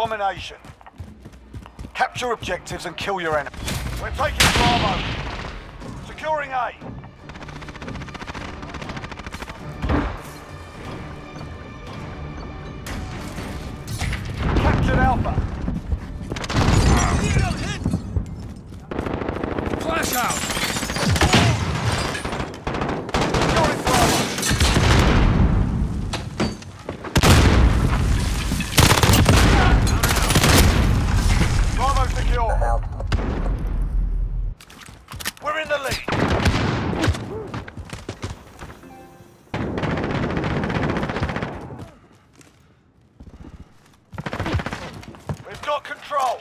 domination. Capture objectives and kill your enemy. We're taking Bravo. Securing A. Captured Alpha. Flash out! Securing Bravo. Bravo secure. We're in the lead. We've got control.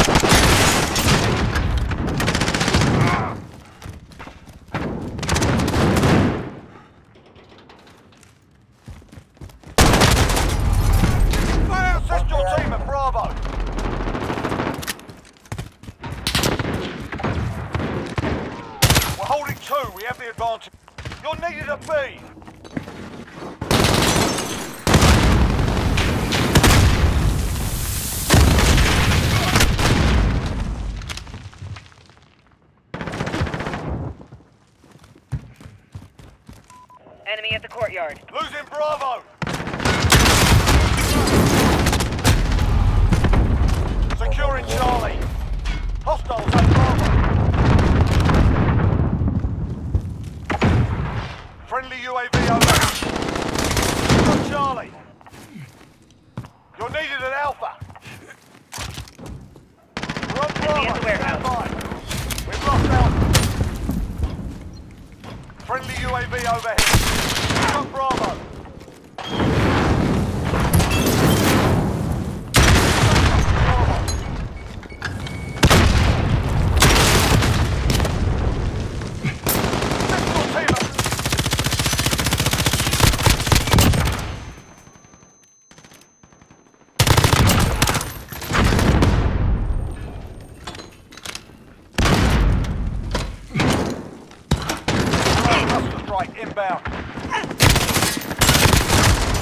Assist your team at Bravo. We're holding two. We have the advantage. You're needed at B. Enemy at the courtyard. Losing Bravo. Securing Charlie. Hostiles at Bravo. Friendly UAV over. Charlie. You're needed at Alpha. We're on Bravo. Enemy at the warehouse. by. We've lost Alpha. Friendly UAV overhead. Strike inbound.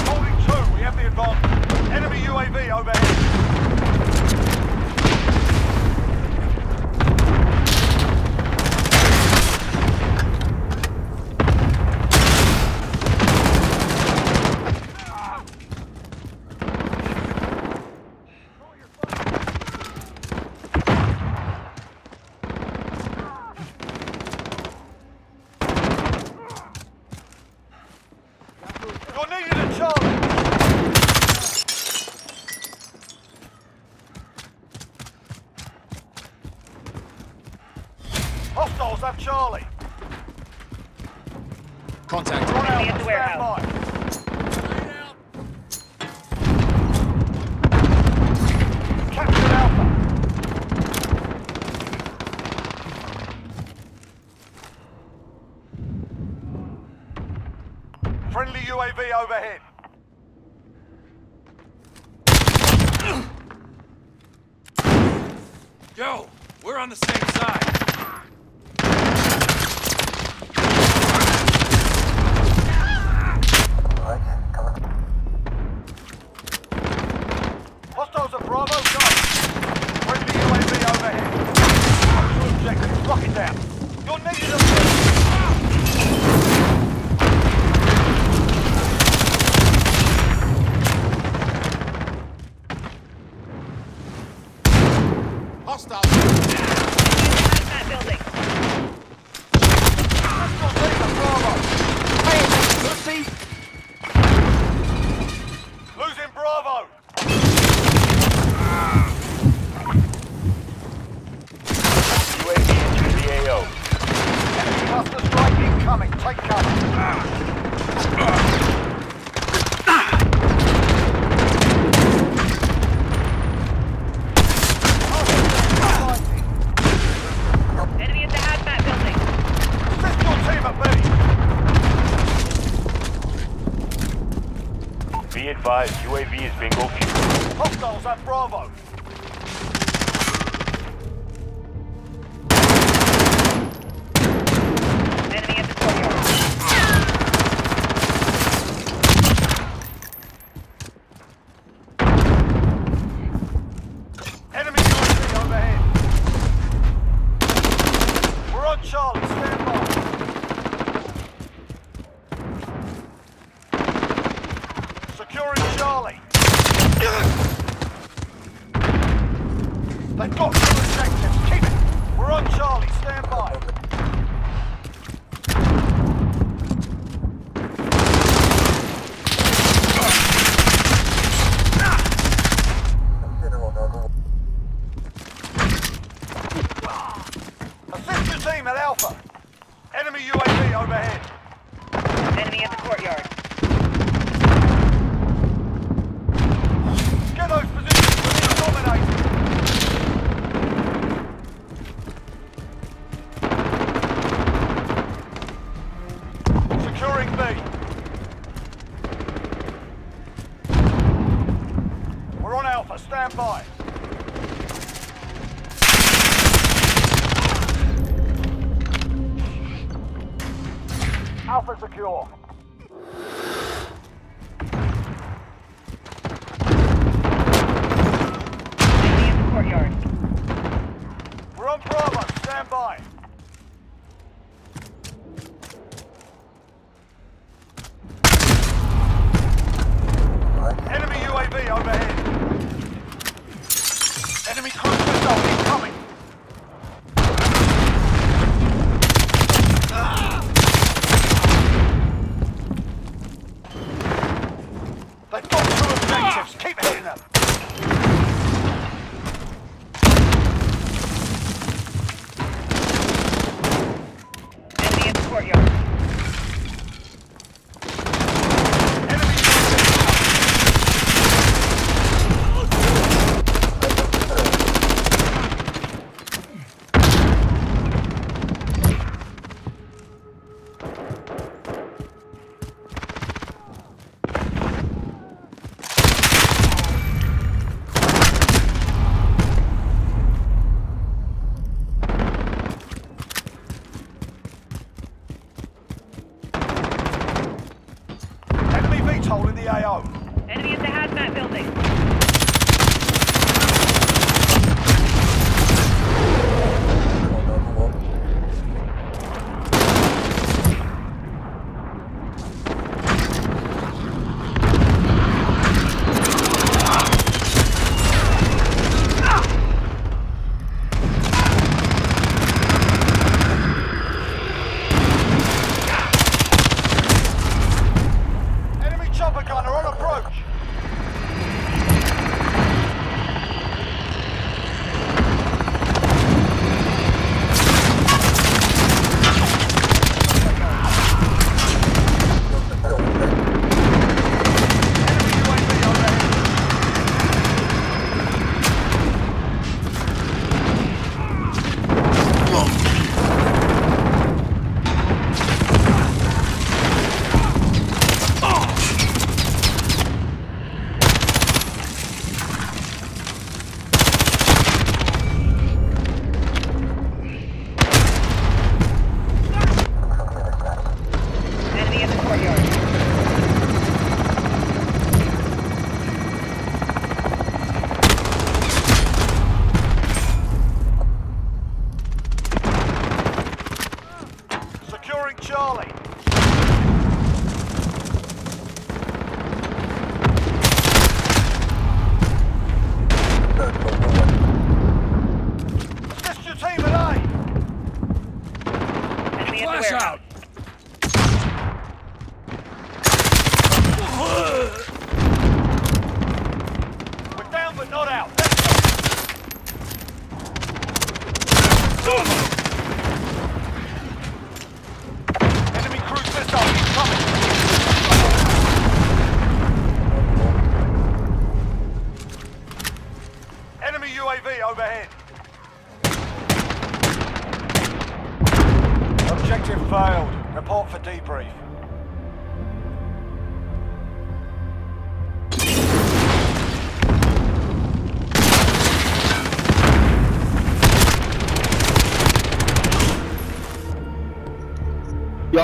Holding two, we have the advantage. Enemy UAV overhead. You're needed at Charlie. Hostiles have Charlie. Contact. One out, at the warehouse. by. Captured Alpha. Friendly UAV overhead. Yo, we're on the same side. UAV is bingo fuel. Hostiles at Bravo. Enemy overhead. We're on Charlie. Stand by. They've got two objectives. Keep it. We're on Charlie. Stand by. Alpha secure. hole in the AO. Enemy at the hazmat building.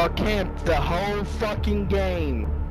Y'all camped the whole fucking game.